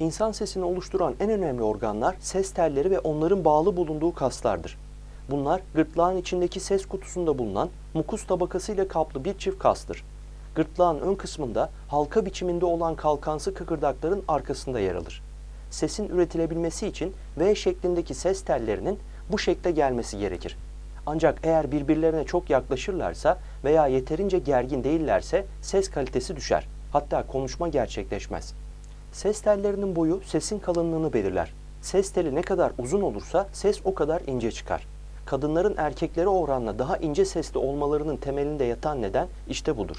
İnsan sesini oluşturan en önemli organlar ses telleri ve onların bağlı bulunduğu kaslardır. Bunlar gırtlağın içindeki ses kutusunda bulunan mukus tabakasıyla kaplı bir çift kastır. Gırtlağın ön kısmında halka biçiminde olan kalkansı kıkırdakların arkasında yer alır. Sesin üretilebilmesi için V şeklindeki ses tellerinin bu şekle gelmesi gerekir. Ancak eğer birbirlerine çok yaklaşırlarsa veya yeterince gergin değillerse ses kalitesi düşer. Hatta konuşma gerçekleşmez. Ses tellerinin boyu sesin kalınlığını belirler. Ses teli ne kadar uzun olursa ses o kadar ince çıkar. Kadınların erkeklere oranla daha ince sesli olmalarının temelinde yatan neden işte budur.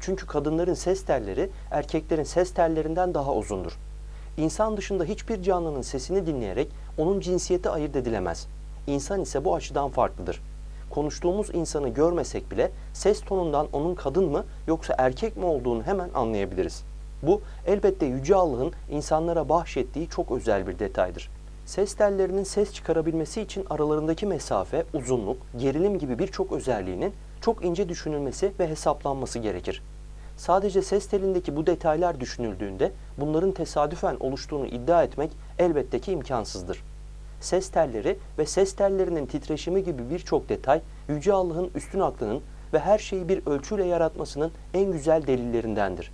Çünkü kadınların ses telleri erkeklerin ses tellerinden daha uzundur. İnsan dışında hiçbir canlının sesini dinleyerek onun cinsiyeti ayırt edilemez. İnsan ise bu açıdan farklıdır. Konuştuğumuz insanı görmesek bile ses tonundan onun kadın mı yoksa erkek mi olduğunu hemen anlayabiliriz. Bu elbette Yüce Allah'ın insanlara bahşettiği çok özel bir detaydır. Ses tellerinin ses çıkarabilmesi için aralarındaki mesafe, uzunluk, gerilim gibi birçok özelliğinin çok ince düşünülmesi ve hesaplanması gerekir. Sadece ses telindeki bu detaylar düşünüldüğünde bunların tesadüfen oluştuğunu iddia etmek elbette ki imkansızdır. Ses telleri ve ses tellerinin titreşimi gibi birçok detay Yüce Allah'ın üstün aklının ve her şeyi bir ölçüyle yaratmasının en güzel delillerindendir.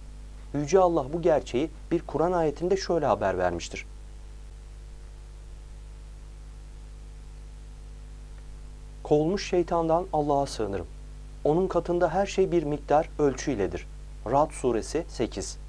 Yüce Allah bu gerçeği bir Kur'an ayetinde şöyle haber vermiştir. Kovulmuş şeytandan Allah'a sığınırım. Onun katında her şey bir miktar ölçü iledir. Rad suresi 8